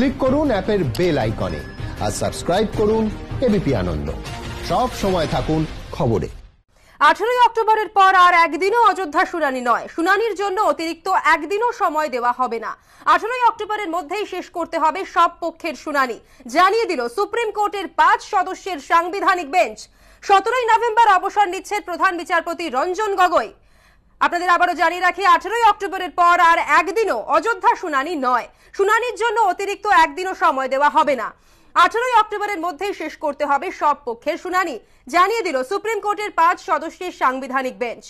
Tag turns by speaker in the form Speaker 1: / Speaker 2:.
Speaker 1: Click করুন অ্যাপের bell আইকনে আর সাবস্ক্রাইব করুন এবিপি আনন্দ। সব সময় থাকুন খবরে।
Speaker 2: আঠারোই অক্টোবরের পর আর একদিনও অযোধ্যা শুনানি নয়। শুনানির জন্য অতিরিক্ত একদিনও সময় দেওয়া হবে না। আঠারোই অক্টোবরের মধ্যেই শেষ করতে হবে সব পক্ষের শুনানি। জানিয়ে দিল সুপ্রিম কোর্টের পাঁচ সদস্যের সাংবিধানিক বেঞ্চ। সতেরোই নভেম্বর অবসর নিচ্ছেন প্রধান বিচারপতি রঞ্জন গগৈ। আপনাদের আবারও জানিয়ে রাখি, আঠেরোই অক্টোবরের পর আর একদিনও অযোধ্যা শুনানি নয়। শুনানির জন্য অতিরিক্ত একদিনও সময় দেওয়া হবে না। আঠেরোই অক্টোবরের মধ্যেই শেষ করতে হবে সব পক্ষের শুনানি, জানিয়ে দিল সুপ্রিম কোর্টের পাঁচ সদস্যের সাংবিধানিক বেঞ্চ।